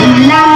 Love.